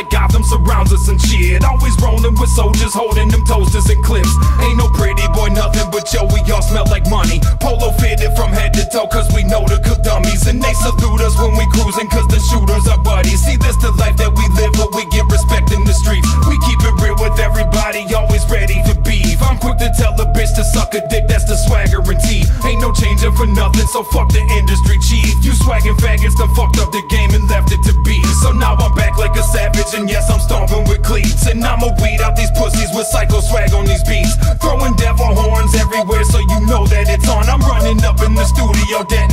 like Gotham surrounds us and shit. Always rolling with soldiers holding them toasters and clips. Ain't no pretty boy, nothing but yo, we all smell like money. Polo fitted from head to toe, cause we know the cook dummies. And they salute us when we cruising, cause the shooters are buddies. See, this the life that we live, but we get respect in the streets. We keep it real with everybody, always ready to beef. I'm quick to tell a bitch to suck a dick, that's the swagger and tea. Ain't no changing for nothing, so fuck the industry chief. You swaggin' faggots done fucked up the game and left it to be. So now I'm back and yes, I'm stomping with cleats. And I'ma weed out these pussies with psycho swag on these beats. Throwing devil horns everywhere, so you know that it's on. I'm running up in the studio, detonating